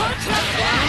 Contract